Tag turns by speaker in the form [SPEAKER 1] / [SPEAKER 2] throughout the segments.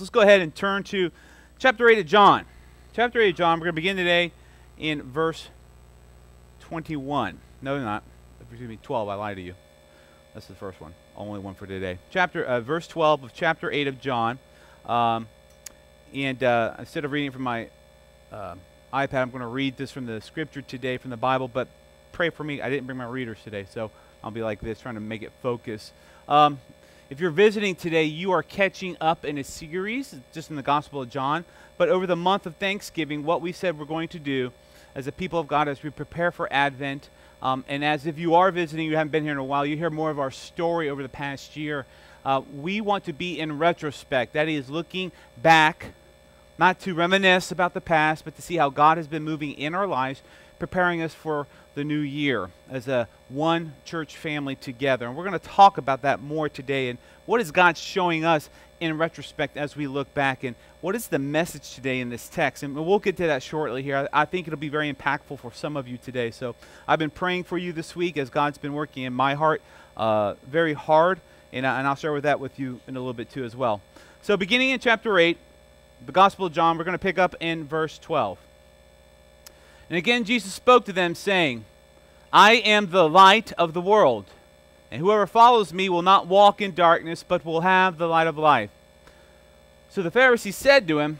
[SPEAKER 1] Let's go ahead and turn to chapter 8 of John. Chapter 8 of John, we're going to begin today in verse 21. No, not. Excuse me, 12. I lied to you. That's the first one. Only one for today. Chapter, uh, verse 12 of chapter 8 of John. Um, and uh, instead of reading from my uh, iPad, I'm going to read this from the scripture today from the Bible. But pray for me. I didn't bring my readers today, so I'll be like this, trying to make it focus. Um, if you're visiting today, you are catching up in a series just in the Gospel of John. But over the month of Thanksgiving, what we said we're going to do as a people of God as we prepare for Advent, um, and as if you are visiting, you haven't been here in a while, you hear more of our story over the past year. Uh, we want to be in retrospect. That is, looking back, not to reminisce about the past, but to see how God has been moving in our lives, preparing us for the new year as a one church family together. And we're going to talk about that more today and what is God showing us in retrospect as we look back and what is the message today in this text. And we'll get to that shortly here. I, I think it'll be very impactful for some of you today. So i've been praying for you this week as god's been working in my heart uh, very hard. And, and i'll share with that with you in a little bit too as well. So beginning in chapter 8 the gospel of john we're going to pick up in verse 12 and again jesus spoke to them saying I am the light of the world. And whoever follows me will not walk in darkness, but will have the light of life. So the Pharisees said to him,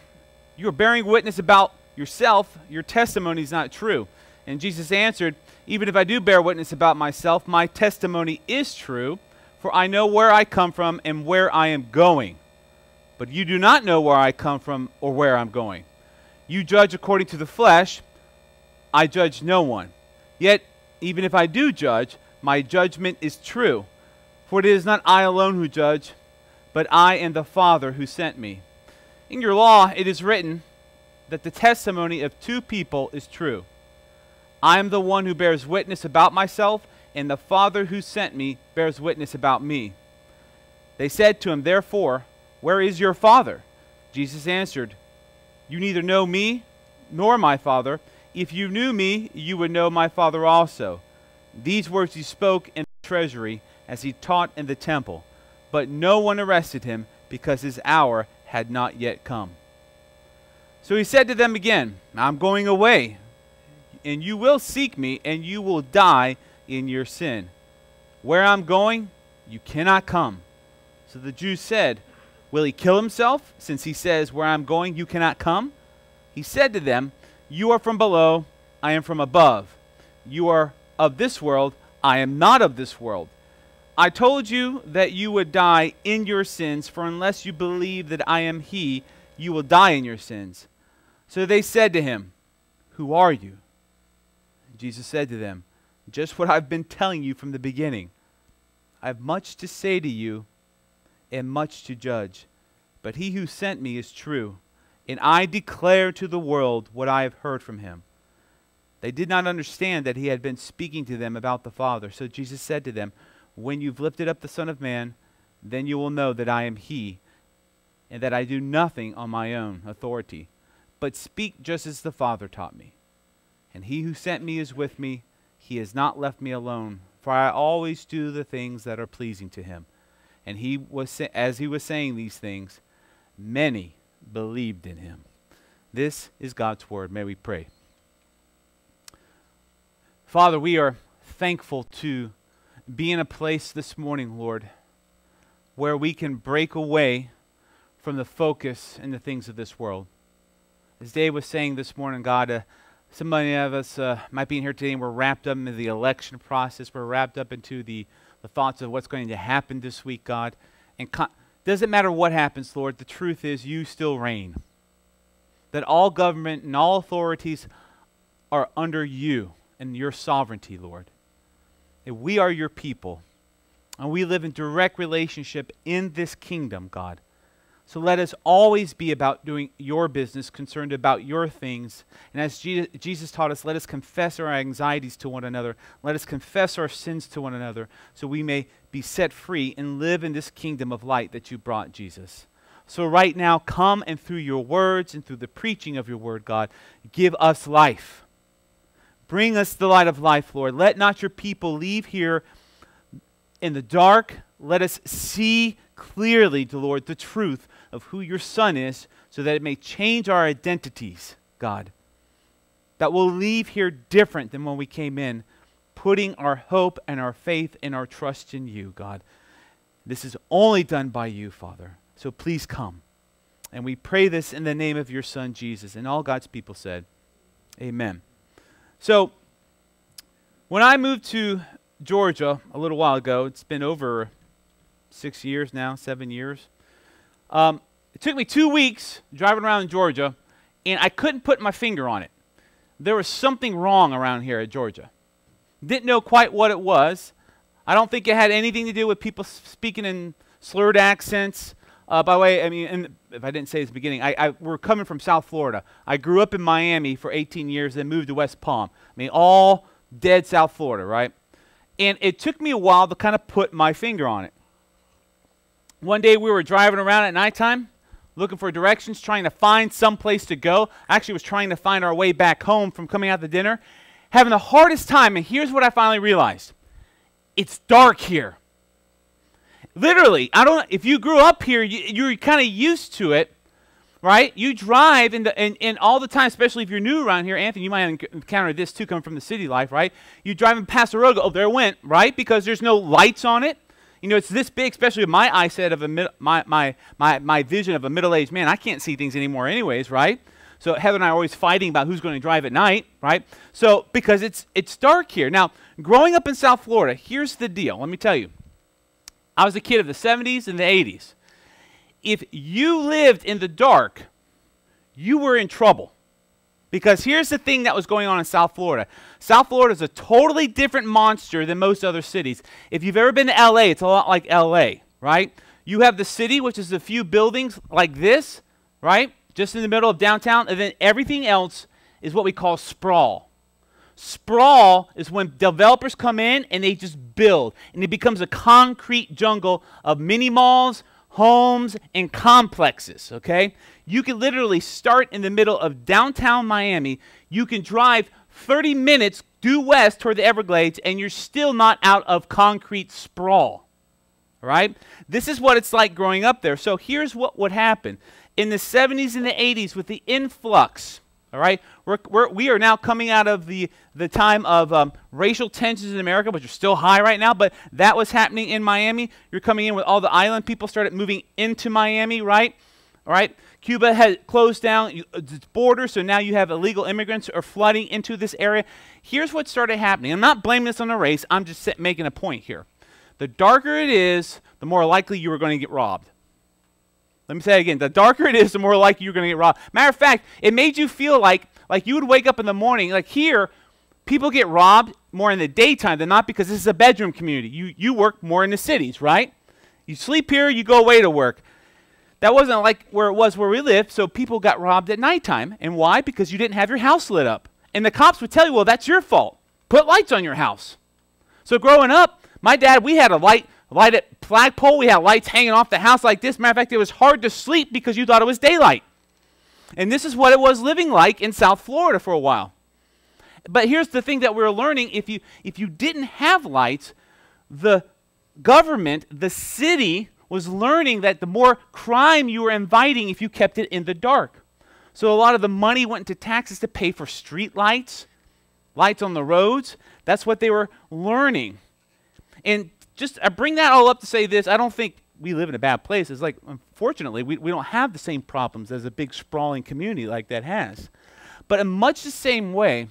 [SPEAKER 1] You are bearing witness about yourself. Your testimony is not true. And Jesus answered, Even if I do bear witness about myself, my testimony is true, for I know where I come from and where I am going. But you do not know where I come from or where I'm going. You judge according to the flesh. I judge no one. Yet even if I do judge, my judgment is true. For it is not I alone who judge, but I and the Father who sent me. In your law it is written that the testimony of two people is true. I am the one who bears witness about myself, and the Father who sent me bears witness about me. They said to him, Therefore, where is your Father? Jesus answered, You neither know me nor my Father. If you knew me, you would know my Father also. These words he spoke in the treasury as he taught in the temple. But no one arrested him because his hour had not yet come. So he said to them again, I'm going away, and you will seek me, and you will die in your sin. Where I'm going, you cannot come. So the Jews said, Will he kill himself, since he says, Where I'm going, you cannot come? He said to them, you are from below, I am from above. You are of this world, I am not of this world. I told you that you would die in your sins, for unless you believe that I am He, you will die in your sins. So they said to him, Who are you? Jesus said to them, Just what I've been telling you from the beginning. I have much to say to you and much to judge, but He who sent me is true and I declare to the world what I have heard from him. They did not understand that he had been speaking to them about the Father. So Jesus said to them, When you've lifted up the Son of Man, then you will know that I am he, and that I do nothing on my own authority, but speak just as the Father taught me. And he who sent me is with me. He has not left me alone, for I always do the things that are pleasing to him. And he was as he was saying these things, many believed in him. This is God's word. May we pray. Father, we are thankful to be in a place this morning, Lord, where we can break away from the focus and the things of this world. As Dave was saying this morning, God, uh, so many of us uh, might be in here today and we're wrapped up in the election process. We're wrapped up into the, the thoughts of what's going to happen this week, God. And con- doesn't matter what happens, Lord, the truth is you still reign. That all government and all authorities are under you and your sovereignty, Lord. That we are your people. And we live in direct relationship in this kingdom, God. So let us always be about doing your business, concerned about your things. And as Jesus taught us, let us confess our anxieties to one another. Let us confess our sins to one another so we may be set free and live in this kingdom of light that you brought, Jesus. So, right now, come and through your words and through the preaching of your word, God, give us life. Bring us the light of life, Lord. Let not your people leave here in the dark. Let us see clearly, Lord, the truth of who your Son is so that it may change our identities, God. That we'll leave here different than when we came in, putting our hope and our faith and our trust in you, God. This is only done by you, Father. So please come. And we pray this in the name of your Son, Jesus. And all God's people said, Amen. So, when I moved to Georgia a little while ago, it's been over six years now, seven years. Um, it took me two weeks driving around in Georgia, and I couldn't put my finger on it. There was something wrong around here at Georgia. Didn't know quite what it was. I don't think it had anything to do with people speaking in slurred accents. Uh, by the way, I mean, if I didn't say this at the beginning, I, I, we're coming from South Florida. I grew up in Miami for 18 years, then moved to West Palm. I mean, all dead South Florida, right? And it took me a while to kind of put my finger on it. One day we were driving around at nighttime, looking for directions, trying to find some place to go. I actually was trying to find our way back home from coming out to dinner, having the hardest time. And here's what I finally realized it's dark here. Literally, I don't. If you grew up here, you, you're kind of used to it, right? You drive, and, and, and all the time, especially if you're new around here, Anthony, you might encounter this too, coming from the city life, right? You driving past the road, oh, there went, right? Because there's no lights on it. You know, it's this big, especially with my eyesight of a mid, my, my, my, my vision of a middle-aged man. I can't see things anymore anyways, right? So Heather and I are always fighting about who's going to drive at night, right? So because it's it's dark here. Now, growing up in South Florida, here's the deal. Let me tell you. I was a kid of the 70s and the 80s. If you lived in the dark, you were in trouble. Because here's the thing that was going on in South Florida. South Florida is a totally different monster than most other cities. If you've ever been to LA, it's a lot like LA, right? You have the city, which is a few buildings like this, right? Just in the middle of downtown, and then everything else is what we call sprawl. Sprawl is when developers come in and they just build, and it becomes a concrete jungle of mini malls, homes, and complexes, okay? You can literally start in the middle of downtown Miami. You can drive 30 minutes due west toward the Everglades, and you're still not out of concrete sprawl. Right? This is what it's like growing up there. So here's what would happen. In the 70s and the 80s, with the influx, all right, we're, we're, we are now coming out of the, the time of um, racial tensions in America, which are still high right now, but that was happening in Miami. You're coming in with all the island people started moving into Miami, right? All right, Cuba had closed down its borders, so now you have illegal immigrants are flooding into this area. Here's what started happening. I'm not blaming this on the race. I'm just making a point here. The darker it is, the more likely you are going to get robbed. Let me say it again. The darker it is, the more likely you're going to get robbed. Matter of fact, it made you feel like like you would wake up in the morning. Like here, people get robbed more in the daytime than not because this is a bedroom community. You you work more in the cities, right? You sleep here, you go away to work. That wasn't like where it was where we lived, so people got robbed at nighttime. And why? Because you didn't have your house lit up. And the cops would tell you, well, that's your fault. Put lights on your house. So growing up, my dad, we had a light lighted flagpole. We had lights hanging off the house like this. Matter of fact, it was hard to sleep because you thought it was daylight. And this is what it was living like in South Florida for a while. But here's the thing that we're learning if you if you didn't have lights, the government, the city was learning that the more crime you were inviting if you kept it in the dark. So a lot of the money went into taxes to pay for street lights, lights on the roads. That's what they were learning. And just I bring that all up to say this. I don't think we live in a bad place. It's like, unfortunately, we, we don't have the same problems as a big sprawling community like that has. But in much the same way,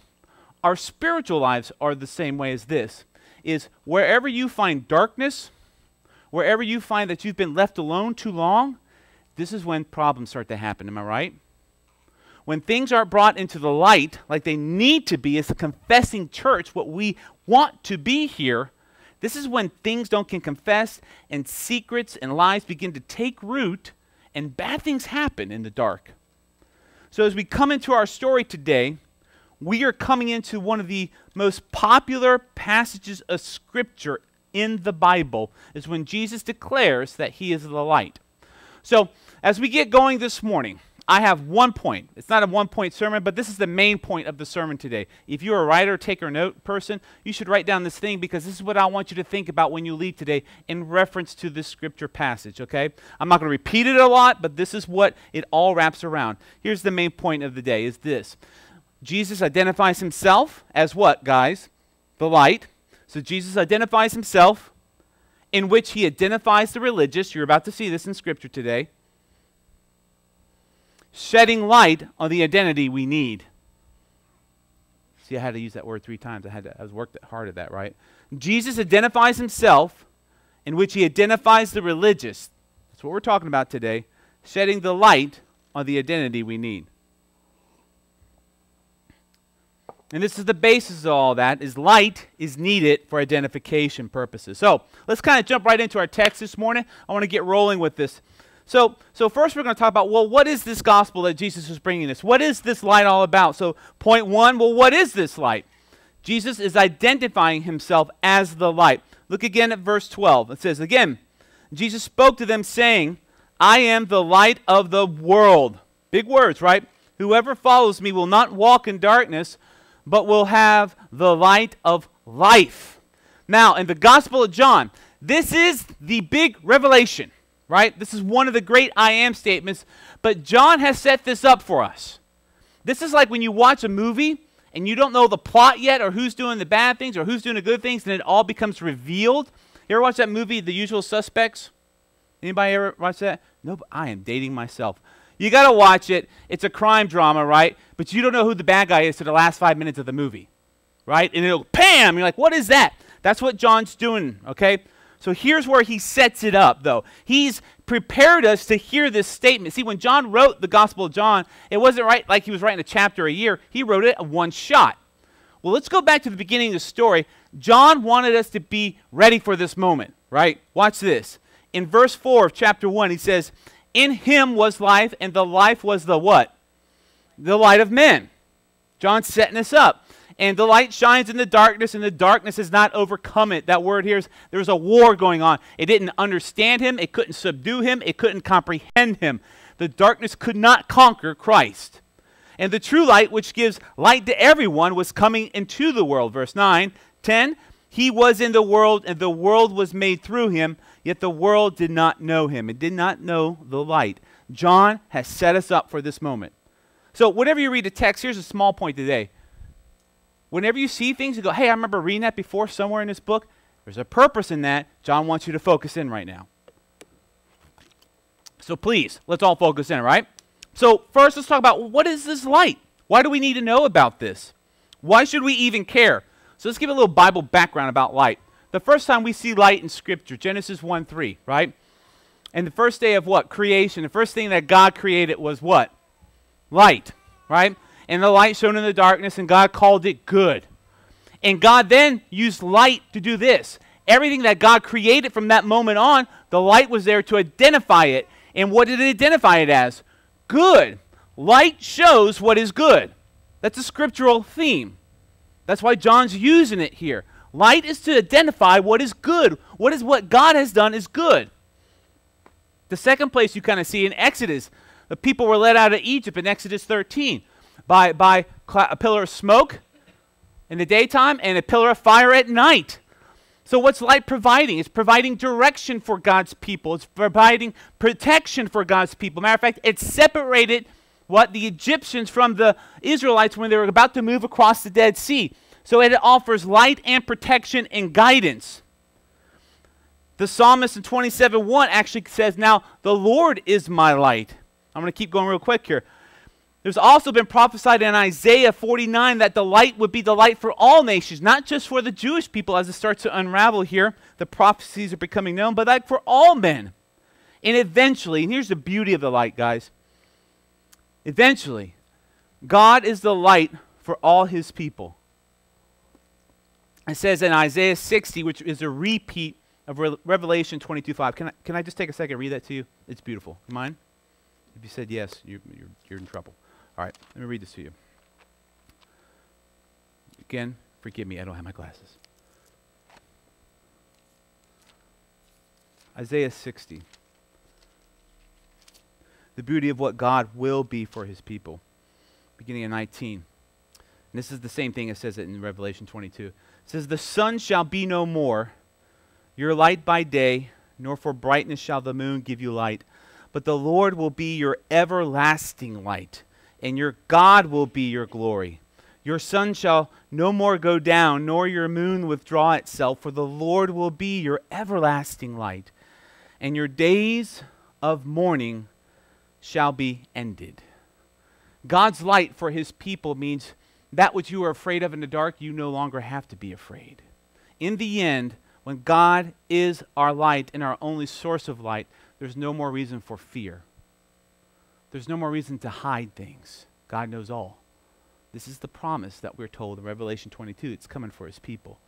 [SPEAKER 1] our spiritual lives are the same way as this. Is wherever you find darkness, wherever you find that you've been left alone too long, this is when problems start to happen. Am I right? When things aren't brought into the light like they need to be as a confessing church, what we want to be here, this is when things don't get confessed and secrets and lies begin to take root and bad things happen in the dark. So, as we come into our story today, we are coming into one of the most popular passages of Scripture in the Bible is when Jesus declares that he is the light. So, as we get going this morning, I have one point. It's not a one point sermon, but this is the main point of the sermon today. If you're a writer, taker, note person, you should write down this thing because this is what I want you to think about when you leave today in reference to this scripture passage, okay? I'm not going to repeat it a lot, but this is what it all wraps around. Here's the main point of the day is this. Jesus identifies himself as what, guys? The light. So Jesus identifies himself in which he identifies the religious. You're about to see this in scripture today shedding light on the identity we need. See, I had to use that word three times. I had to, I was worked hard at that, right? Jesus identifies himself, in which he identifies the religious. That's what we're talking about today. Shedding the light on the identity we need. And this is the basis of all that is light is needed for identification purposes. So let's kind of jump right into our text this morning. I want to get rolling with this. So, so first we're going to talk about, well, what is this gospel that Jesus is bringing us? What is this light all about? So, point one, well, what is this light? Jesus is identifying himself as the light. Look again at verse 12. It says, again, Jesus spoke to them, saying, I am the light of the world. Big words, right? Whoever follows me will not walk in darkness, but will have the light of life. Now, in the Gospel of John, this is the big revelation right? This is one of the great I am statements, but John has set this up for us. This is like when you watch a movie and you don't know the plot yet or who's doing the bad things or who's doing the good things and it all becomes revealed. You ever watch that movie, The Usual Suspects? Anybody ever watch that? No, but I am dating myself. You got to watch it. It's a crime drama, right? But you don't know who the bad guy is to the last five minutes of the movie, right? And it'll, bam, you're like, what is that? That's what John's doing, okay? So here's where he sets it up, though. He's prepared us to hear this statement. See, when John wrote the Gospel of John, it wasn't right like he was writing a chapter a year. He wrote it one shot. Well, let's go back to the beginning of the story. John wanted us to be ready for this moment, right? Watch this. In verse 4 of chapter 1, he says, In him was life, and the life was the what? The light of men. John's setting us up and the light shines in the darkness, and the darkness has not overcome it. That word here is there's a war going on. It didn't understand him, it couldn't subdue him, it couldn't comprehend him. The darkness could not conquer Christ. And the true light, which gives light to everyone, was coming into the world. Verse 9, 10, he was in the world, and the world was made through him, yet the world did not know him. It did not know the light. John has set us up for this moment. So, whenever you read the text, here's a small point today. Whenever you see things, you go, hey, I remember reading that before somewhere in this book. There's a purpose in that. John wants you to focus in right now. So please, let's all focus in, right? So first, let's talk about what is this light? Why do we need to know about this? Why should we even care? So let's give a little Bible background about light. The first time we see light in Scripture, Genesis 1 3, right? And the first day of what? Creation. The first thing that God created was what? Light, right? And the light shone in the darkness, and God called it good. And God then used light to do this. Everything that God created from that moment on, the light was there to identify it. And what did it identify it as? Good. Light shows what is good. That's a scriptural theme. That's why John's using it here. Light is to identify what is good. What is what God has done is good. The second place you kind of see in Exodus, the people were led out of Egypt in Exodus 13 by, by a pillar of smoke in the daytime and a pillar of fire at night. So, what's light providing? It's providing direction for God's people, it's providing protection for God's people. Matter of fact, it separated what the Egyptians from the Israelites when they were about to move across the Dead Sea. So, it offers light and protection and guidance. The psalmist in 27 1 actually says, Now the Lord is my light. I'm going to keep going real quick here. There's also been prophesied in Isaiah 49 that the light would be the light for all nations, not just for the Jewish people as it starts to unravel here. The prophecies are becoming known, but like for all men. And eventually, and here's the beauty of the light, guys. Eventually, God is the light for all his people. It says in Isaiah 60, which is a repeat of Re- Revelation 22:5. Can I, can I just take a second and read that to you? It's beautiful. You mind? If you said yes, you, you're, you're in trouble. All right, let me read this to you. Again, forgive me, I don't have my glasses. Isaiah 60. the beauty of what God will be for his people. Beginning in 19. And this is the same thing it says it in Revelation 22. It says, The sun shall be no more, your light by day, nor for brightness shall the moon give you light. But the Lord will be your everlasting light, and your God will be your glory. Your sun shall no more go down, nor your moon withdraw itself, for the Lord will be your everlasting light, and your days of mourning shall be ended. God's light for his people means that which you are afraid of in the dark, you no longer have to be afraid. In the end, when God is our light and our only source of light, there's no more reason for fear. There's no more reason to hide things. God knows all. This is the promise that we're told in Revelation 22. It's coming for his people.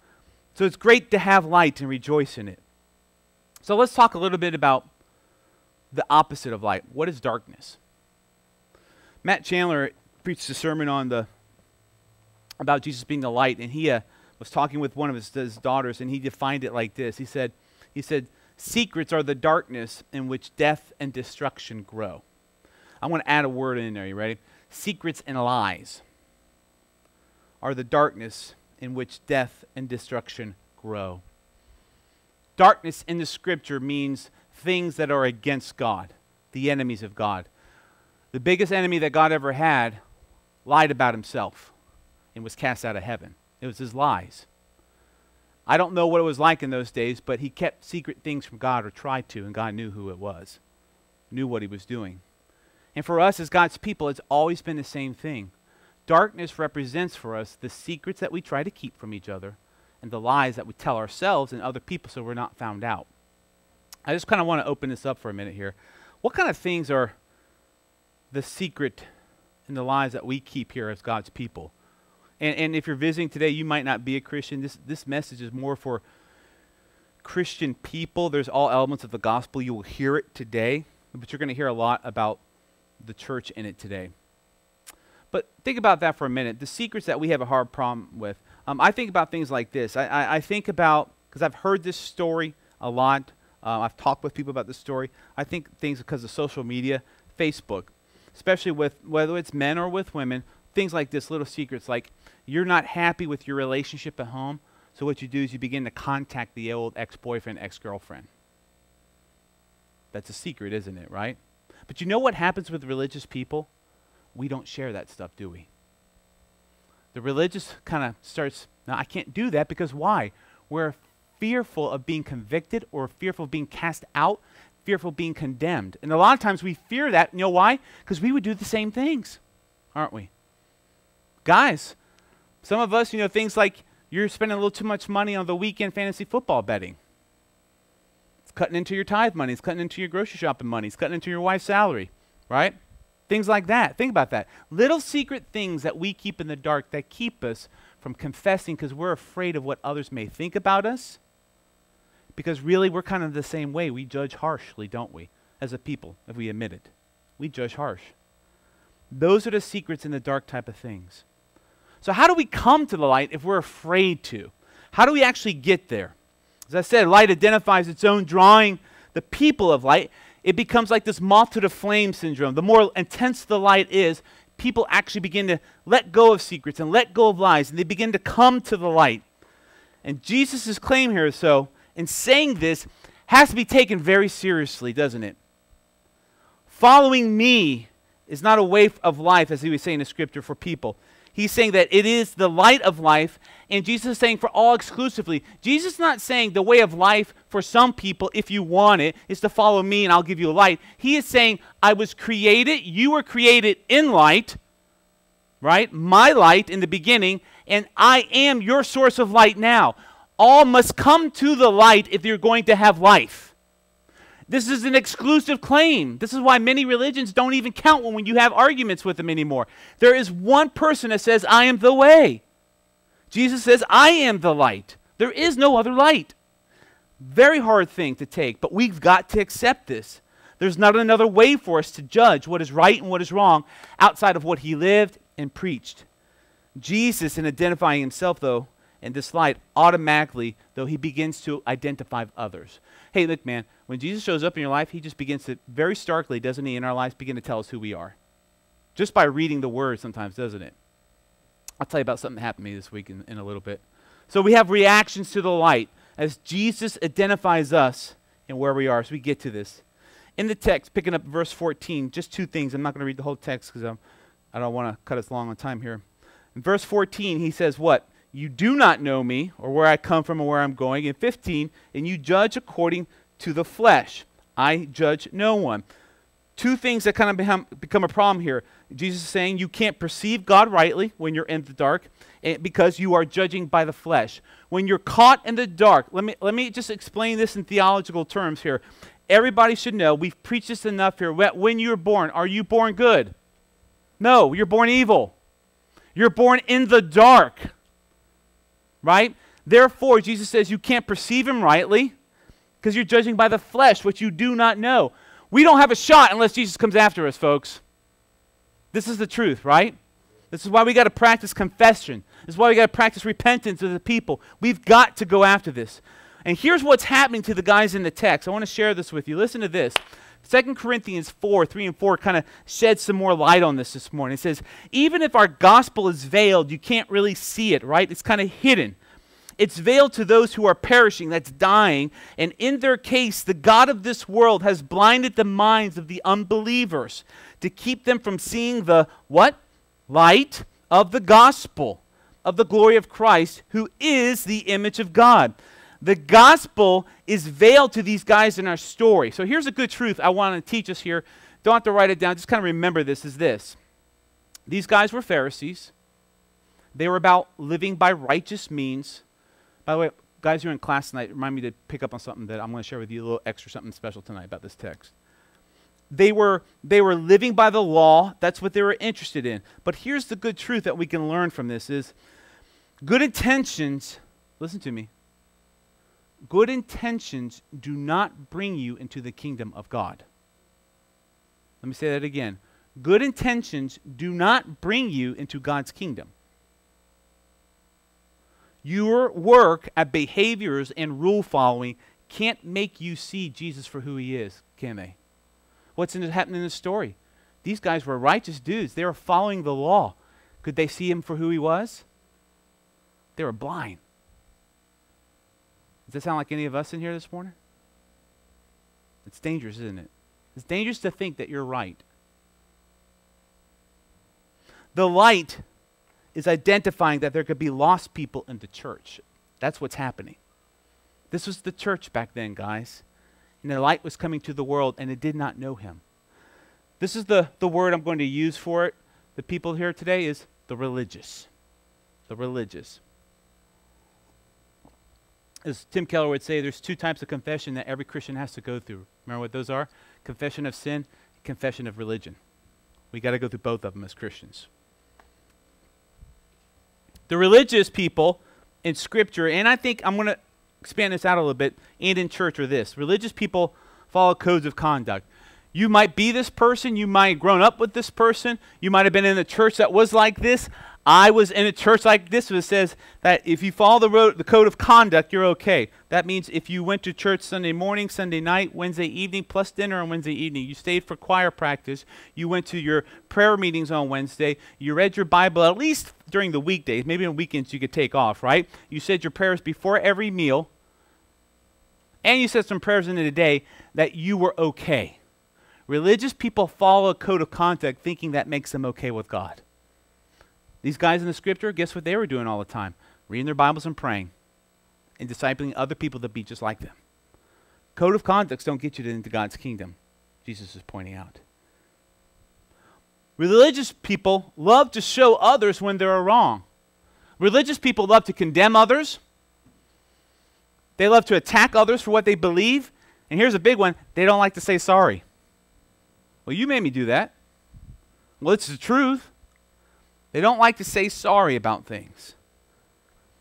[SPEAKER 1] So it's great to have light and rejoice in it. So let's talk a little bit about the opposite of light. What is darkness? Matt Chandler preached a sermon on the about Jesus being the light, and he uh, was talking with one of his, his daughters, and he defined it like this. He said, he said, secrets are the darkness in which death and destruction grow. I want to add a word in there. You ready? Secrets and lies are the darkness in which death and destruction grow. Darkness in the scripture means things that are against God, the enemies of God. The biggest enemy that God ever had lied about himself and was cast out of heaven. It was his lies. I don't know what it was like in those days, but he kept secret things from God or tried to, and God knew who it was, knew what he was doing. And for us as God's people, it's always been the same thing. Darkness represents for us the secrets that we try to keep from each other and the lies that we tell ourselves and other people so we're not found out. I just kind of want to open this up for a minute here. What kind of things are the secret and the lies that we keep here as God's people? And, and if you're visiting today, you might not be a Christian. This, this message is more for Christian people. There's all elements of the gospel. You will hear it today, but you're going to hear a lot about the church in it today. But think about that for a minute. The secrets that we have a hard problem with. Um, I think about things like this. I, I, I think about, because I've heard this story a lot. Uh, I've talked with people about this story. I think things because of social media, Facebook, especially with whether it's men or with women, things like this, little secrets like you're not happy with your relationship at home, so what you do is you begin to contact the old ex boyfriend, ex girlfriend. That's a secret, isn't it, right? But you know what happens with religious people? We don't share that stuff, do we? The religious kind of starts, now I can't do that because why? We're fearful of being convicted or fearful of being cast out, fearful of being condemned. And a lot of times we fear that. You know why? Because we would do the same things, aren't we? Guys, some of us, you know, things like you're spending a little too much money on the weekend fantasy football betting. It's cutting into your tithe money. It's cutting into your grocery shopping money. It's cutting into your wife's salary, right? Things like that. Think about that. Little secret things that we keep in the dark that keep us from confessing because we're afraid of what others may think about us. Because really, we're kind of the same way. We judge harshly, don't we, as a people, if we admit it? We judge harsh. Those are the secrets in the dark type of things. So, how do we come to the light if we're afraid to? How do we actually get there? As I said, light identifies its own drawing the people of light. It becomes like this moth to the flame syndrome. The more intense the light is, people actually begin to let go of secrets and let go of lies, and they begin to come to the light. And Jesus' claim here, so, in saying this, has to be taken very seriously, doesn't it? Following me is not a way of life, as he was saying in the scripture, for people. He's saying that it is the light of life, and Jesus is saying for all exclusively. Jesus is not saying the way of life for some people, if you want it, is to follow me and I'll give you a light. He is saying, I was created, you were created in light, right? My light in the beginning, and I am your source of light now. All must come to the light if you're going to have life. This is an exclusive claim. This is why many religions don't even count when you have arguments with them anymore. There is one person that says, I am the way. Jesus says, I am the light. There is no other light. Very hard thing to take, but we've got to accept this. There's not another way for us to judge what is right and what is wrong outside of what he lived and preached. Jesus, in identifying himself, though, in this light, automatically, though, he begins to identify others. Hey, look, man, when Jesus shows up in your life, he just begins to, very starkly, doesn't he, in our lives, begin to tell us who we are. Just by reading the word sometimes, doesn't it? I'll tell you about something that happened to me this week in, in a little bit. So we have reactions to the light as Jesus identifies us and where we are. So we get to this. In the text, picking up verse 14, just two things. I'm not going to read the whole text because I don't want to cut us long on time here. In verse 14, he says, What? You do not know me, or where I come from, or where I'm going. In 15, and you judge according to the flesh. I judge no one. Two things that kind of become, a problem here. Jesus is saying you can't perceive God rightly when you're in the dark eh, because you are judging by the flesh. When you're caught in the dark, let me, let me just explain this in theological terms here. Everybody should know, we've preached this enough here. When you're born, are you born good? No, you're born evil. You're born in the dark. Right? Therefore, Jesus says you can't perceive him rightly because you're judging by the flesh, which you do not know. We don't have a shot unless Jesus comes after us, folks. This is the truth, right? This is why we got to practice confession. This is why we got to practice repentance as a people. We've got to go after this. And here's what's happening to the guys in the text. I want to share this with you. Listen to this. 2 Corinthians 4, 3 and 4 kind of shed some more light on this this morning. It says, even if our gospel is veiled, you can't really see it, right? It's kind of hidden. It's veiled to those who are perishing, that's dying. And in their case, the God of this world has blinded the minds of the unbelievers to keep them from seeing the what? Light of the gospel of the glory of Christ, who is the image of God. The gospel is veiled to these guys in our story. So here's a good truth I want to teach us here. Don't have to write it down, just kind of remember this is this. These guys were Pharisees. They were about living by righteous means. By the way, guys who are in class tonight, remind me to pick up on something that I'm going to share with you a little extra something special tonight about this text. They were, they were living by the law. That's what they were interested in. But here's the good truth that we can learn from this is good intentions, listen to me, good intentions do not bring you into the kingdom of God. Let me say that again. Good intentions do not bring you into God's kingdom. Your work at behaviors and rule following can't make you see Jesus for who he is, can they? What's in, happening in the story? These guys were righteous dudes. They were following the law. Could they see him for who he was? They were blind. Does that sound like any of us in here this morning? It's dangerous, isn't it? It's dangerous to think that you're right. The light is identifying that there could be lost people in the church. That's what's happening. This was the church back then, guys. And the light was coming to the world, and it did not know him. This is the, the word I'm going to use for it. The people here today is the religious. The religious as Tim Keller would say, there's two types of confession that every Christian has to go through. Remember what those are? Confession of sin, confession of religion. We got to go through both of them as Christians. The religious people in Scripture, and I think I'm going to expand this out a little bit, and in church are this religious people follow codes of conduct. You might be this person, you might have grown up with this person, you might have been in a church that was like this. I was in a church like this that says that if you follow the, road, the code of conduct, you're okay. That means if you went to church Sunday morning, Sunday night, Wednesday evening, plus dinner on Wednesday evening, you stayed for choir practice, you went to your prayer meetings on Wednesday, you read your Bible at least during the weekdays, maybe on weekends you could take off, right? You said your prayers before every meal, and you said some prayers into the day that you were okay. Religious people follow a code of conduct thinking that makes them okay with God. These guys in the scripture, guess what they were doing all the time? Reading their Bibles and praying and discipling other people to be just like them. Code of conducts don't get you into God's kingdom, Jesus is pointing out. Religious people love to show others when they're wrong. Religious people love to condemn others. They love to attack others for what they believe. And here's a big one they don't like to say sorry. Well, you made me do that. Well, it's the truth. They don't like to say sorry about things.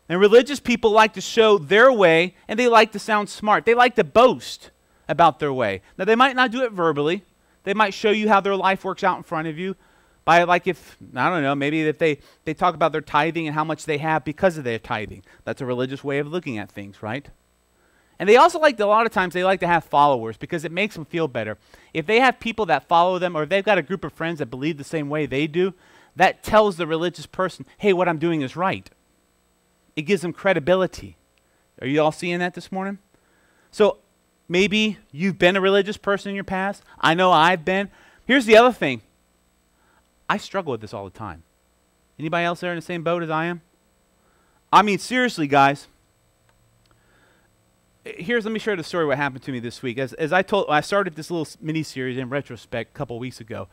[SPEAKER 1] And religious people like to show their way and they like to sound smart. They like to boast about their way. Now, they might not do it verbally, they might show you how their life works out in front of you, By like if I don't know, maybe if they they talk about their tithing and how much they have because of their tithing. That's a religious way of looking at things, right? And they also like to, a lot of times they like to have followers because it makes them feel better. If they have people that follow them or if they've got a group of friends that believe the same way they do, that tells the religious person, "Hey, what I'm doing is right." It gives them credibility. Are you all seeing that this morning? So maybe you've been a religious person in your past. I know I've been. Here's the other thing. I struggle with this all the time. Anybody else there in the same boat as I am? I mean, seriously, guys. Here's let me share the story what happened to me this week. As, as I told, I started this little mini series in retrospect a couple weeks ago,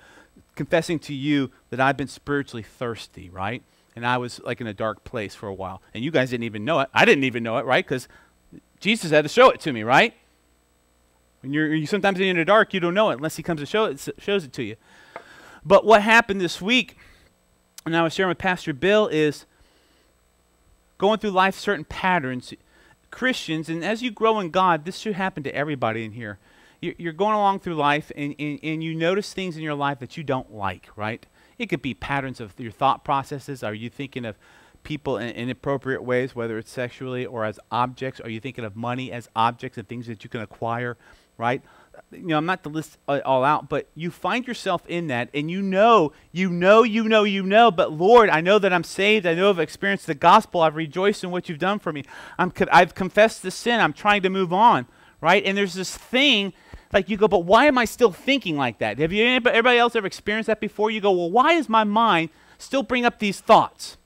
[SPEAKER 1] confessing to you that I've been spiritually thirsty, right? And I was like in a dark place for a while, and you guys didn't even know it. I didn't even know it, right? Because Jesus had to show it to me, right? When you're, you sometimes in the dark, you don't know it unless He comes to show it, shows it to you. But what happened this week, and I was sharing with Pastor Bill, is going through life certain patterns. Christians, and as you grow in God, this should happen to everybody in here. You're going along through life, and, and, and you notice things in your life that you don't like, right? It could be patterns of your thought processes. Are you thinking of people in inappropriate ways, whether it's sexually or as objects? Are you thinking of money as objects and things that you can acquire, right? You know, I'm not to list it all out, but you find yourself in that, and you know, you know, you know, you know, but Lord, I know that I'm saved. I know I've experienced the gospel. I've rejoiced in what you've done for me. I'm, I've confessed the sin. I'm trying to move on, right? And there's this thing like you go, but why am I still thinking like that? Have you anybody else ever experienced that before? You go, well, why is my mind still bring up these thoughts?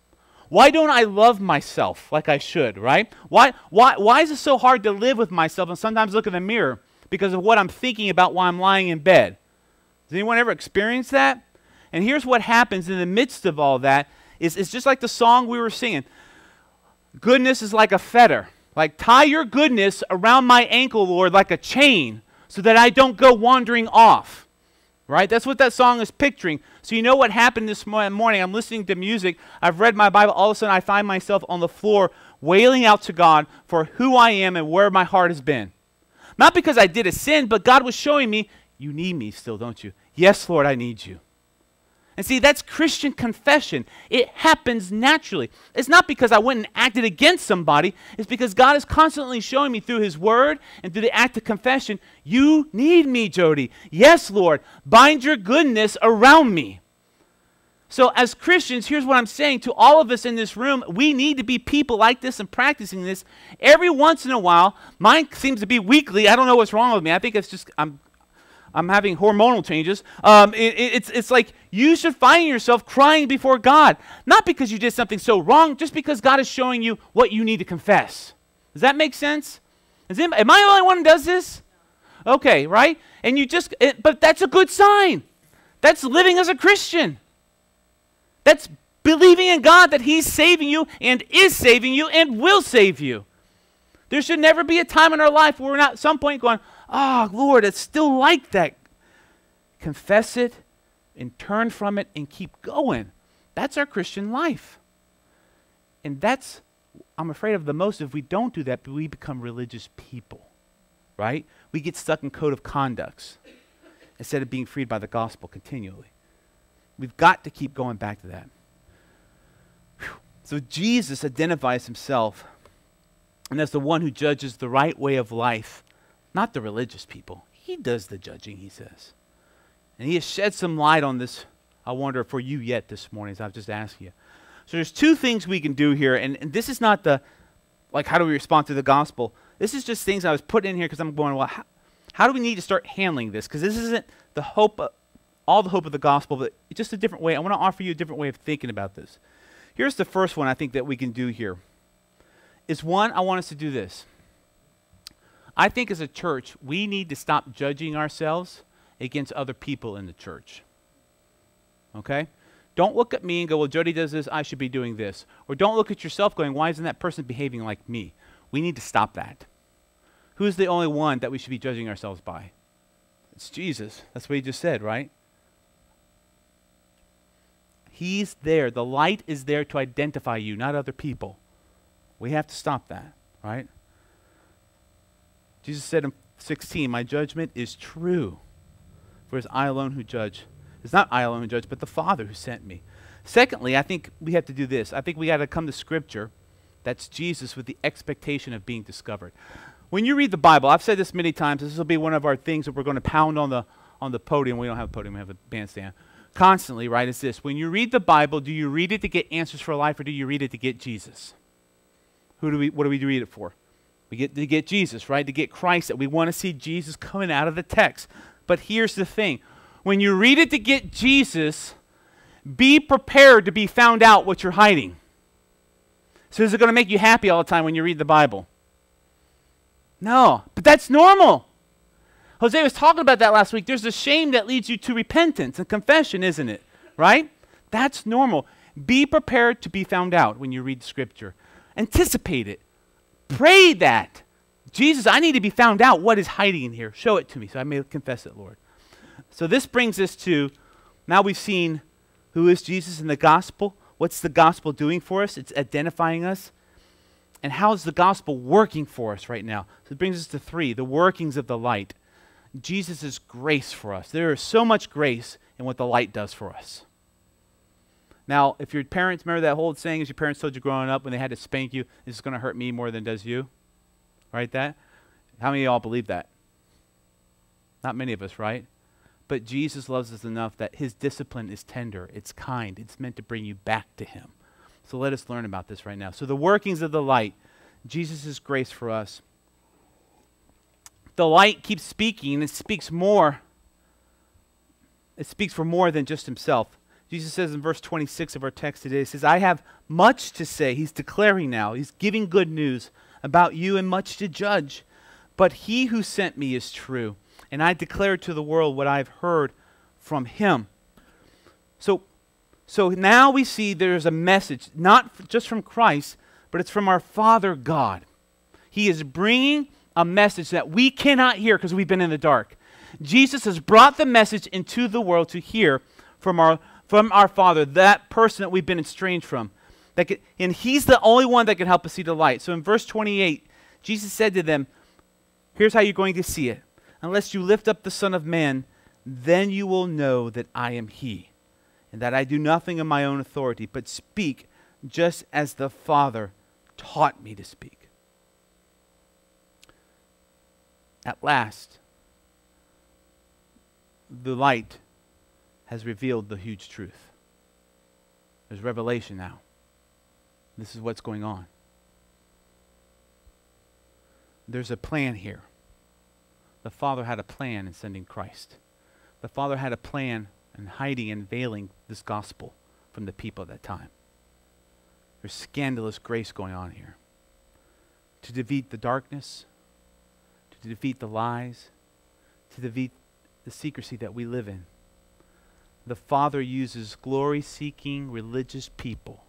[SPEAKER 1] Why don't I love myself like I should, right? Why, why, why is it so hard to live with myself and sometimes look in the mirror because of what I'm thinking about while I'm lying in bed? Has anyone ever experienced that? And here's what happens in the midst of all that is it's just like the song we were singing. Goodness is like a fetter. Like tie your goodness around my ankle, Lord, like a chain so that I don't go wandering off. Right? That's what that song is picturing. So, you know what happened this morning? I'm listening to music. I've read my Bible. All of a sudden, I find myself on the floor wailing out to God for who I am and where my heart has been. Not because I did a sin, but God was showing me, you need me still, don't you? Yes, Lord, I need you. And see, that's Christian confession. It happens naturally. It's not because I went and acted against somebody, it's because God is constantly showing me through His Word and through the act of confession, you need me, Jody. Yes, Lord, bind your goodness around me. So, as Christians, here's what I'm saying to all of us in this room we need to be people like this and practicing this. Every once in a while, mine seems to be weekly. I don't know what's wrong with me. I think it's just, I'm I'm having hormonal changes. Um, it, it, it's, it's like you should find yourself crying before God. Not because you did something so wrong, just because God is showing you what you need to confess. Does that make sense? Is am I the only one who does this? Okay, right? And you just, it, but that's a good sign. That's living as a Christian. That's believing in God that He's saving you and is saving you and will save you. There should never be a time in our life where we're not at some point going, Oh, Lord, it's still like that. Confess it and turn from it and keep going. That's our Christian life. And that's, I'm afraid of the most if we don't do that, we become religious people, right? We get stuck in code of conducts instead of being freed by the gospel continually. We've got to keep going back to that. Whew. So Jesus identifies himself and as the one who judges the right way of life not the religious people. He does the judging, he says. And he has shed some light on this, I wonder, for you yet this morning, as I've just asked you. So there's two things we can do here, and, and this is not the, like, how do we respond to the gospel? This is just things I was putting in here because I'm going, well, how, how, do we need to start handling this? Because this isn't the hope, of, all the hope of the gospel, but just a different way. I want to offer you a different way of thinking about this. Here's the first one I think that we can do here. Is one, I want us to do this. I think as a church, we need to stop judging ourselves against other people in the church. Okay? Don't look at me and go, well, Jody does this, I should be doing this. Or don't look at yourself going, why isn't that person behaving like me? We need to stop that. Who's the only one that we should be judging ourselves by? It's Jesus. That's what he just said, right? He's there. The light is there to identify you, not other people. We have to stop that, right? Jesus said in 16, My judgment is true, for it is I alone who judge It's not I alone who judge, but the Father who sent me. Secondly, I think we have to do this. I think we got to come to Scripture. That's Jesus with the expectation of being discovered. When you read the Bible, I've said this many times. This will be one of our things that we're going to pound on the on the podium. We don't have a podium. We have a bandstand. Constantly, right? Is this when you read the Bible? Do you read it to get answers for life, or do you read it to get Jesus? Who do we? What do we read it for? We get to get Jesus, right? To get Christ. That we want to see Jesus coming out of the text. But here's the thing: when you read it to get Jesus, be prepared to be found out what you're hiding. So is it going to make you happy all the time when you read the Bible? No, but that's normal. Jose was talking about that last week. There's a shame that leads you to repentance and confession, isn't it? Right? That's normal. Be prepared to be found out when you read Scripture. Anticipate it. Pray that. Jesus, I need to be found out what is hiding in here. Show it to me so I may confess it, Lord. So this brings us to now we've seen who is Jesus in the gospel. What's the gospel doing for us? It's identifying us. And how is the gospel working for us right now? So it brings us to three the workings of the light. Jesus' grace for us. There is so much grace in what the light does for us. Now, if your parents, remember that old saying as your parents told you growing up when they had to spank you, this is going to hurt me more than does you? Right? That? How many of y'all believe that? Not many of us, right? But Jesus loves us enough that his discipline is tender, it's kind, it's meant to bring you back to him. So let us learn about this right now. So, the workings of the light, Jesus' grace for us. The light keeps speaking, it speaks more. It speaks for more than just himself. Jesus says in verse 26 of our text today, He says, I have much to say. He's declaring now, He's giving good news about you and much to judge. But He who sent me is true and I declare to the world what I've heard from him. So, so now we see there's a message, not just from Christ, but it's from our Father God. He is bringing a message that we cannot hear because we've been in the dark. Jesus has brought the message into the world to hear from our, from our Father, that person that we've been estranged from. That could, and He's the only one that can help us see the light. So in verse 28, Jesus said to them, Here's how you're going to see it unless you lift up the Son of Man, then you will know that I am He, and that I do nothing of my own authority, but speak just as the Father taught me to speak. At last, the light has revealed the huge truth. There's revelation now. This is what's going on. There's a plan here the Father had a plan in sending Christ. The Father had a plan in hiding and veiling this gospel from the people at that time. There's scandalous grace going on here. To defeat the darkness, to defeat the lies, to defeat the secrecy that we live in. The Father uses glory seeking religious people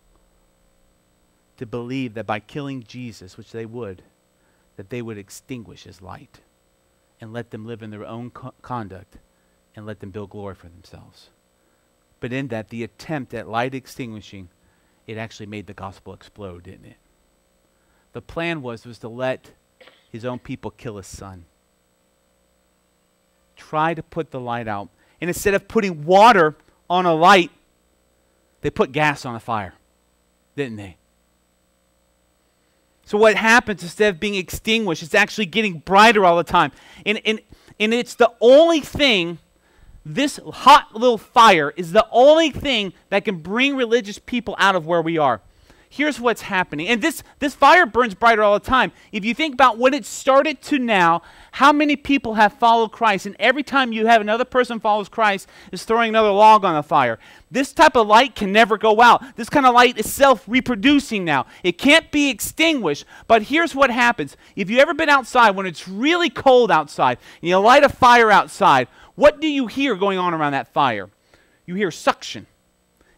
[SPEAKER 1] to believe that by killing Jesus, which they would, that they would extinguish his light and let them live in their own co- conduct and let them build glory for themselves. But in that, the attempt at light extinguishing, it actually made the gospel explode, didn't it? The plan was, was to let his own people kill his son. Try to put the light out. And instead of putting water on a light, they put gas on a fire, didn't they? So what happens instead of being extinguished, it's actually getting brighter all the time. And, and, and it's the only thing, this hot little fire is the only thing that can bring religious people out of where we are here's what's happening. And this, this fire burns brighter all the time. If you think about when it started to now, how many people have followed Christ? And every time you have another person follows Christ, is throwing another log on the fire. This type of light can never go out. This kind of light is self reproducing now. It can't be extinguished. But here's what happens if you've ever been outside when it's really cold outside, and you light a fire outside, what do you hear going on around that fire? You hear suction.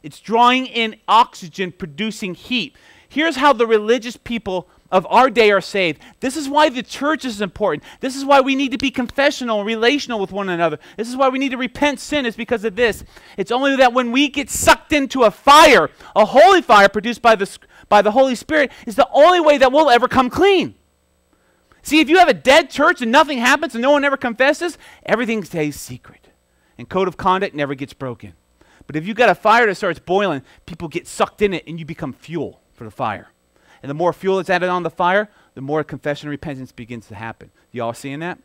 [SPEAKER 1] It's drawing in oxygen, producing heat. Here's how the religious people of our day are saved. This is why the church is important. This is why we need to be confessional and relational with one another. This is why we need to repent sin, is because of this. It's only that when we get sucked into a fire, a holy fire produced by the, by the Holy Spirit, is the only way that we'll ever come clean. See, if you have a dead church and nothing happens and no one ever confesses, everything stays secret. and code of conduct never gets broken. But if you've got a fire that starts boiling, people get sucked in it and you become fuel for the fire. And the more fuel that's added on the fire, the more confession and repentance begins to happen. You all seeing that?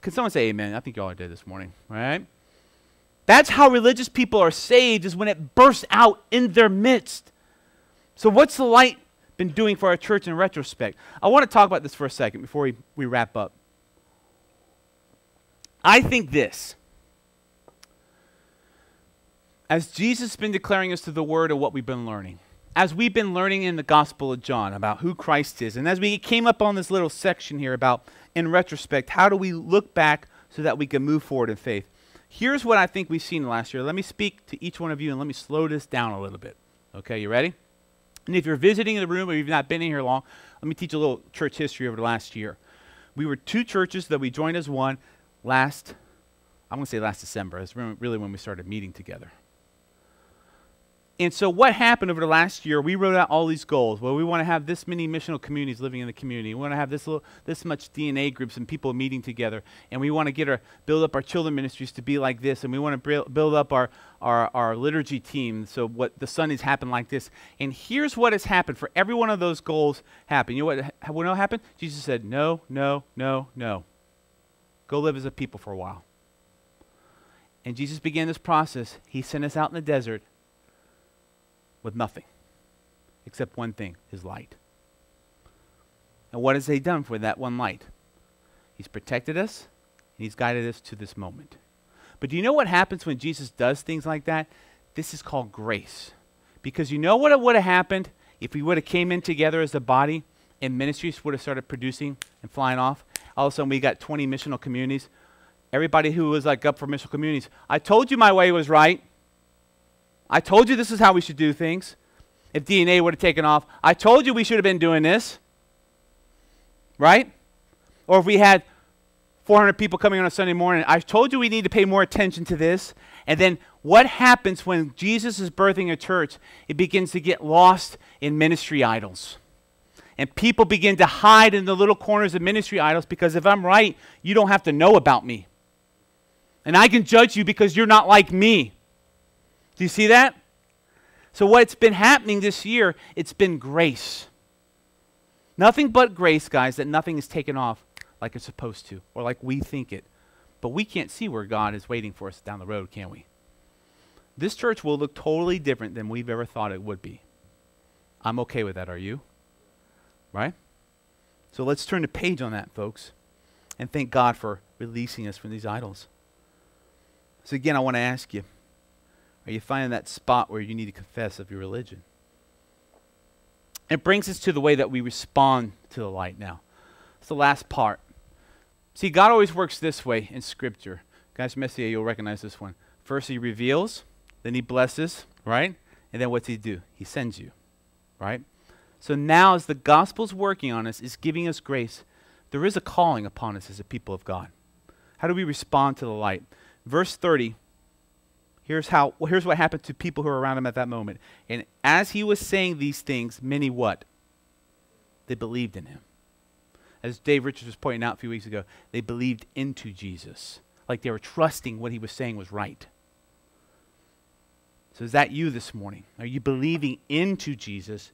[SPEAKER 1] Can someone say amen? I think you all did this morning, right? That's how religious people are saved, is when it bursts out in their midst. So, what's the light been doing for our church in retrospect? I want to talk about this for a second before we, we wrap up. I think this. As Jesus has been declaring us to the word of what we've been learning, as we've been learning in the Gospel of John about who Christ is, and as we came up on this little section here about, in retrospect, how do we look back so that we can move forward in faith? Here's what I think we've seen last year. Let me speak to each one of you and let me slow this down a little bit. Okay, you ready? And if you're visiting the room or you've not been in here long, let me teach a little church history over the last year. We were two churches that we joined as one last, I'm going to say last December. That's really when we started meeting together. And so, what happened over the last year? We wrote out all these goals. Well, we want to have this many missional communities living in the community. We want to have this little, this much DNA groups and people meeting together. And we want to get our build up our children ministries to be like this. And we want to build up our, our, our liturgy team. So what the Sundays happen like this. And here's what has happened for every one of those goals. Happen. You know what? What happened? Jesus said, "No, no, no, no. Go live as a people for a while." And Jesus began this process. He sent us out in the desert with nothing except one thing his light. And what has he done for that one light? He's protected us and he's guided us to this moment. But do you know what happens when Jesus does things like that? This is called grace. Because you know what would have happened if we would have came in together as a body and ministries would have started producing and flying off? All of a sudden we got 20 missional communities. Everybody who was like up for missional communities, I told you my way was right. I told you this is how we should do things. If DNA would have taken off, I told you we should have been doing this. Right? Or if we had 400 people coming on a Sunday morning, I told you we need to pay more attention to this. And then what happens when Jesus is birthing a church? It begins to get lost in ministry idols. And people begin to hide in the little corners of ministry idols because if I'm right, you don't have to know about me. And I can judge you because you're not like me. Do you see that? So, what's been happening this year, it's been grace. Nothing but grace, guys, that nothing is taken off like it's supposed to or like we think it. But we can't see where God is waiting for us down the road, can we? This church will look totally different than we've ever thought it would be. I'm okay with that, are you? Right? So let's turn the page on that, folks, and thank God for releasing us from these idols. So, again, I want to ask you are you finding that spot where you need to confess of your religion? It brings us to the way that we respond to the light now. It's the last part. See, God always works this way in Scripture. Guys, Messiah, you'll recognize this one. First, He reveals, then He blesses, right? And then what's He do? He sends you, right? So now, as the gospel's working on us, is giving us grace, there is a calling upon us as a people of God. How do we respond to the light? Verse 30 Here's how here's what happened to people who were around him at that moment. And as he was saying these things, many what? They believed in him. As Dave Richards was pointing out a few weeks ago, they believed into Jesus. Like they were trusting what he was saying was right. So is that you this morning? Are you believing into Jesus?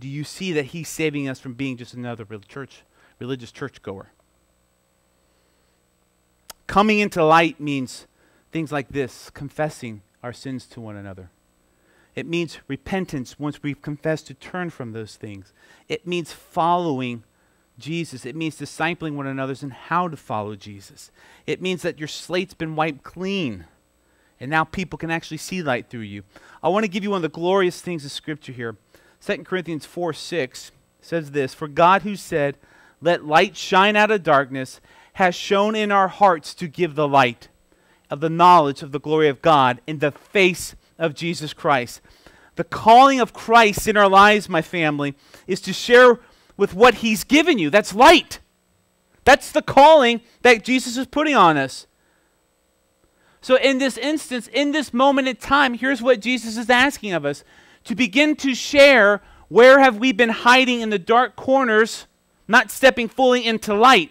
[SPEAKER 1] Do you see that he's saving us from being just another church, religious churchgoer? Coming into light means Things like this confessing our sins to one another. It means repentance once we've confessed to turn from those things. It means following Jesus. It means discipling one another and how to follow Jesus. It means that your slate's been wiped clean and now people can actually see light through you. I want to give you one of the glorious things of Scripture here. 2 Corinthians 4 6 says this For God, who said, Let light shine out of darkness, has shown in our hearts to give the light of the knowledge of the glory of God in the face of Jesus Christ. The calling of Christ in our lives, my family, is to share with what He's given you. That's light. That's the calling that Jesus is putting on us. So, in this instance, in this moment in time, here's what Jesus is asking of us to begin to share where have we been hiding in the dark corners, not stepping fully into light.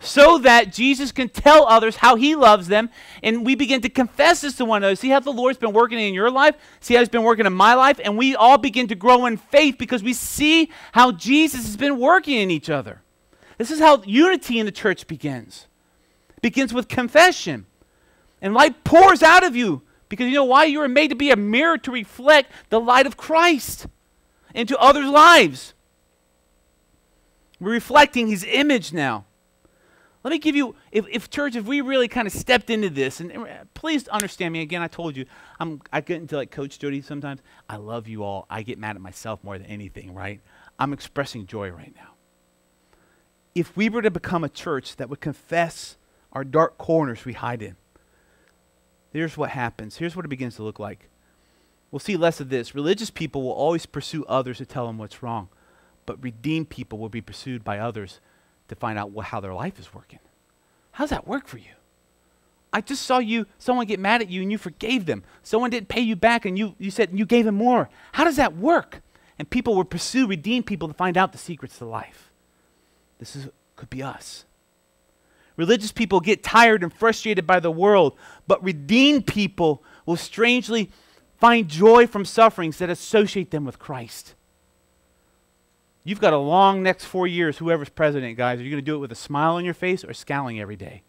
[SPEAKER 1] So that Jesus can tell others how he loves them. And we begin to confess this to one another. See how the Lord's been working in your life? See how he's been working in my life? And we all begin to grow in faith because we see how Jesus has been working in each other. This is how unity in the church begins. It begins with confession. And light pours out of you because you know why? You were made to be a mirror to reflect the light of Christ into others' lives. We're reflecting his image now. Let me give you, if, if church, if we really kind of stepped into this, and, please understand me again, I told you, I'm, I get into like Coach Jody sometimes. I love you all. I get mad at myself more than anything, right? I'm expressing joy right now. If we were to become a church that would confess our dark corners we hide in, here's what happens. Here's what it begins to look like. We'll see less of this. Religious people will always pursue others to tell them what's wrong, but redeemed people will be pursued by others to find out how their life is working. How does that work for you? I just saw you, someone get mad at you and you forgave them. Someone didn't pay you back and you, you said you gave them more. How does that work? And people will pursue redeemed people to find out the secrets to life. This is, could be us. Religious people get tired and frustrated by the world, but redeemed people will strangely find joy from sufferings that associate them with Christ. You've got a long next four years, whoever's president, guys. Are you going to do it with a smile on your face or scowling every day?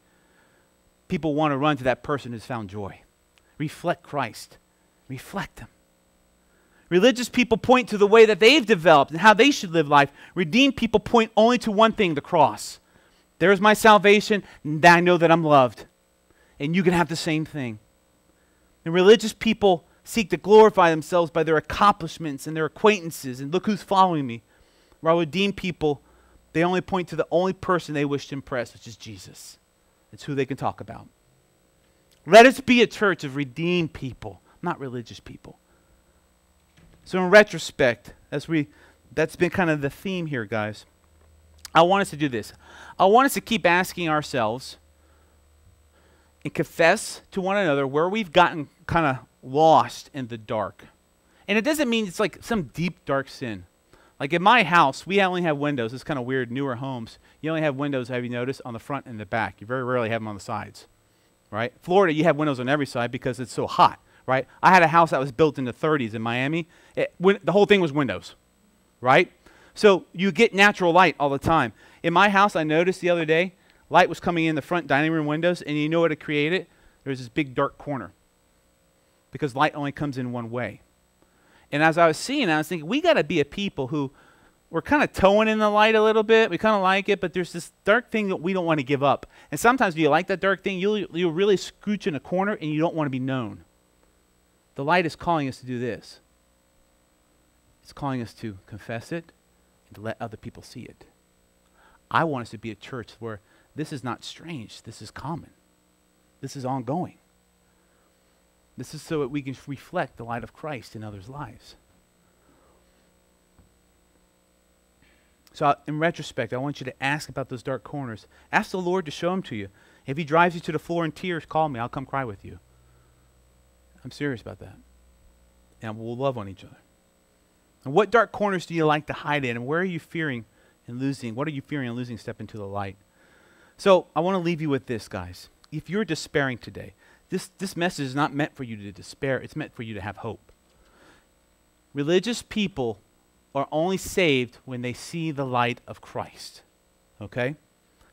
[SPEAKER 1] People want to run to that person who's found joy. Reflect Christ. Reflect Him. Religious people point to the way that they've developed and how they should live life. Redeemed people point only to one thing the cross. There's my salvation, and I know that I'm loved. And you can have the same thing. And religious people seek to glorify themselves by their accomplishments and their acquaintances, and look who's following me. While redeemed people, they only point to the only person they wish to impress, which is Jesus. It's who they can talk about. Let us be a church of redeemed people, not religious people. So, in retrospect, as we that's been kind of the theme here, guys. I want us to do this. I want us to keep asking ourselves and confess to one another where we've gotten kind of lost in the dark. And it doesn't mean it's like some deep, dark sin. Like in my house, we only have windows. It's kind of weird, newer homes. You only have windows, have you noticed, on the front and the back. You very rarely have them on the sides, right? Florida, you have windows on every side because it's so hot, right? I had a house that was built in the 30s in Miami. It, when, the whole thing was windows, right? So you get natural light all the time. In my house, I noticed the other day, light was coming in the front dining room windows, and you know what it created? There was this big dark corner because light only comes in one way. And as I was seeing, I was thinking, we got to be a people who we're kind of towing in the light a little bit. We kind of like it, but there's this dark thing that we don't want to give up. And sometimes when you like that dark thing, you'll, you'll really scooch in a corner and you don't want to be known. The light is calling us to do this. It's calling us to confess it and to let other people see it. I want us to be a church where this is not strange. This is common. This is ongoing. This is so that we can reflect the light of Christ in others' lives. So, in retrospect, I want you to ask about those dark corners. Ask the Lord to show them to you. If He drives you to the floor in tears, call me. I'll come cry with you. I'm serious about that. And we'll love on each other. And what dark corners do you like to hide in? And where are you fearing and losing? What are you fearing and losing step into the light? So, I want to leave you with this, guys. If you're despairing today, this, this message is not meant for you to despair, it's meant for you to have hope. Religious people are only saved when they see the light of Christ. Okay?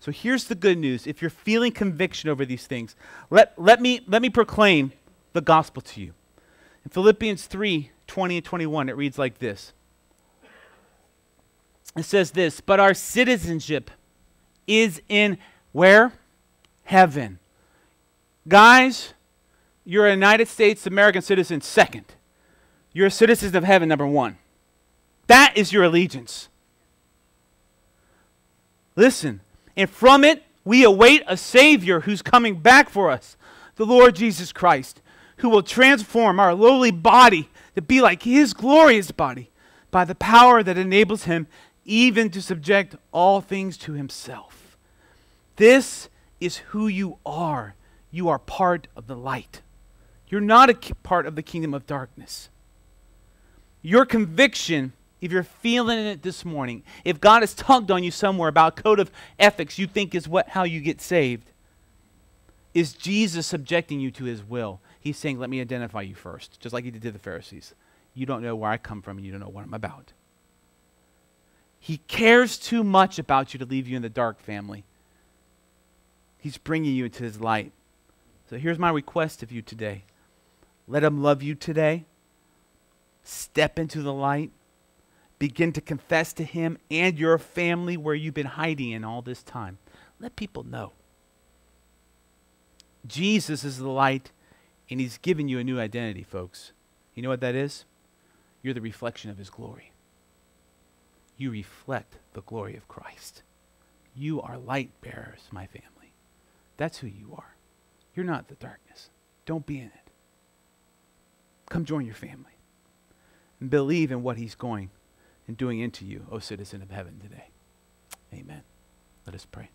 [SPEAKER 1] So here's the good news. If you're feeling conviction over these things, let, let, me, let me proclaim the gospel to you. In Philippians 3 20 and 21, it reads like this It says this, but our citizenship is in where? Heaven Guys, you're a United States American citizen, second. You're a citizen of heaven, number one. That is your allegiance. Listen, and from it we await a Savior who's coming back for us, the Lord Jesus Christ, who will transform our lowly body to be like His glorious body by the power that enables Him even to subject all things to Himself. This is who you are you are part of the light. You're not a part of the kingdom of darkness. Your conviction if you're feeling it this morning, if God has tugged on you somewhere about code of ethics you think is what how you get saved, is Jesus subjecting you to his will? He's saying, Let me identify you first, just like he did to the Pharisees. You don't know where I come from, and you don't know what I'm about. He cares too much about you to leave you in the dark, family. He's bringing you into his light. So here's my request of you today let him love you today. Step into the light. Begin to confess to him and your family where you've been hiding in all this time. Let people know. Jesus is the light, and he's given you a new identity, folks. You know what that is? You're the reflection of his glory. You reflect the glory of Christ. You are light bearers, my family. That's who you are. You're not the darkness. Don't be in it. Come join your family and believe in what he's going and doing into you, O citizen of heaven, today. Amen. Let us pray.